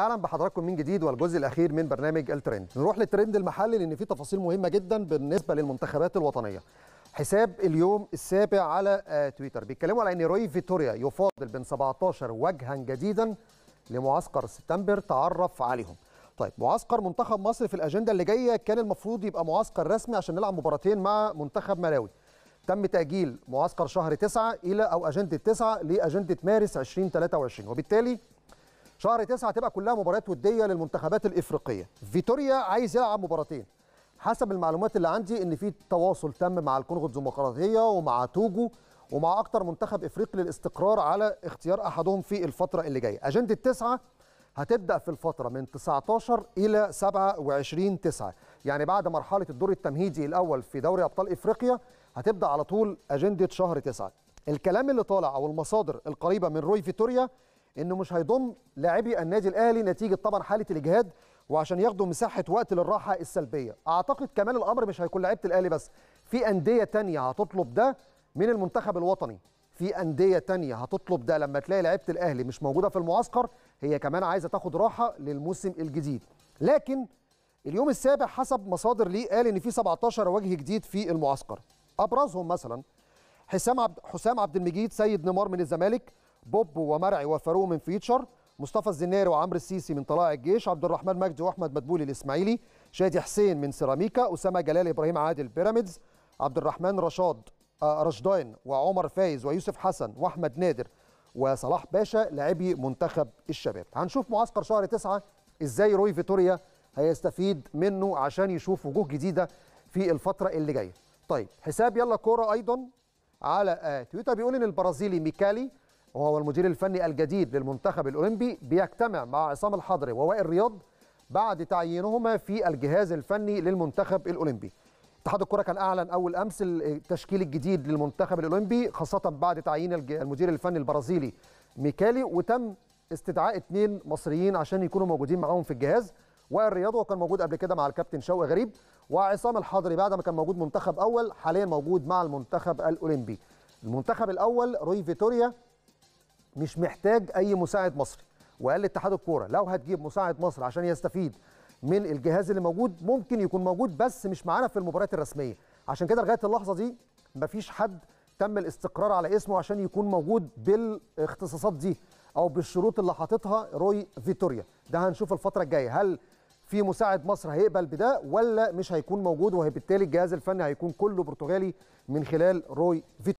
أهلا بحضراتكم من جديد والجزء الاخير من برنامج الترند. نروح للترند المحلي لأن في تفاصيل مهمة جدا بالنسبة للمنتخبات الوطنية. حساب اليوم السابع على آه، تويتر. بيتكلموا على ان روي فيتوريا يفاضل بين 17 وجها جديدا لمعسكر سبتمبر تعرف عليهم. طيب معسكر منتخب مصر في الأجندة اللي جاية كان المفروض يبقى معسكر رسمي عشان نلعب مباراتين مع منتخب ملاوي. تم تأجيل معسكر شهر 9 إلى أو أجندة 9 لأجندة مارس 2023 وبالتالي شهر 9 هتبقى كلها مباريات ودية للمنتخبات الإفريقية. فيتوريا عايز يلعب مباراتين. حسب المعلومات اللي عندي إن في تواصل تم مع الكونغو الديمقراطية ومع توجو ومع أكتر منتخب إفريقي للاستقرار على اختيار أحدهم في الفترة اللي جاية. أجندة 9 هتبدأ في الفترة من 19 إلى 27 9 يعني بعد مرحلة الدور التمهيدي الأول في دوري أبطال إفريقيا هتبدأ على طول أجندة شهر 9 الكلام اللي طالع أو المصادر القريبة من روي فيتوريا إنه مش هيضم لاعبي النادي الأهلي نتيجة طبعا حالة الاجهاد وعشان ياخدوا مساحة وقت للراحة السلبية. أعتقد كمان الأمر مش هيكون لعيبة الأهلي بس. في أندية تانية هتطلب ده من المنتخب الوطني. في أندية تانية هتطلب ده لما تلاقي لعيبة الأهلي مش موجودة في المعسكر هي كمان عايزة تاخد راحة للموسم الجديد. لكن اليوم السابع حسب مصادر ليه قال إن في 17 وجه جديد في المعسكر. أبرزهم مثلا حسام عبد حسام عبد المجيد سيد نيمار من الزمالك بوب ومرعي وفاروق من فيوتشر مصطفى الزناري وعمرو السيسي من طلائع الجيش عبد الرحمن مجدي وأحمد مدبولي الإسماعيلي شادي حسين من سيراميكا أسامة جلال إبراهيم عادل بيراميدز عبد الرحمن رشاد آه، رشداين وعمر فايز ويوسف حسن وأحمد نادر وصلاح باشا لاعبي منتخب الشباب. هنشوف معسكر شهر تسعة إزاي روي فيتوريا هيستفيد منه عشان يشوف وجوه جديدة في الفترة اللي جاية. طيب حساب يلا كورة أيضا على آه، تويتر بيقول إن البرازيلي ميكالي وهو المدير الفني الجديد للمنتخب الأولمبي بيجتمع مع عصام الحضري ووائل رياض بعد تعيينهما في الجهاز الفني للمنتخب الأولمبي. اتحاد الكرة كان أعلن أول أمس التشكيل الجديد للمنتخب الأولمبي خاصة بعد تعيين المدير الفني البرازيلي ميكالي وتم استدعاء اثنين مصريين عشان يكونوا موجودين معاهم في الجهاز. وائل رياض وكان موجود قبل كده مع الكابتن شوقي غريب. وعصام الحضري بعد ما كان موجود منتخب أول حاليا موجود مع المنتخب الأولمبي. المنتخب الأول روي فيتوريا مش محتاج أي مساعد مصري. وقال لاتحاد الكورة لو هتجيب مساعد مصري عشان يستفيد من الجهاز اللي موجود ممكن يكون موجود بس مش معانا في المباريات الرسمية. عشان كده لغاية اللحظة دي مفيش حد تم الاستقرار على اسمه عشان يكون موجود بالاختصاصات دي أو بالشروط اللي حاططها روي فيتوريا. ده هنشوف الفترة الجاية هل في مساعد مصر هيقبل بده ولا مش هيكون موجود وبالتالي الجهاز الفني هيكون كله برتغالي من خلال روي فيتوريا.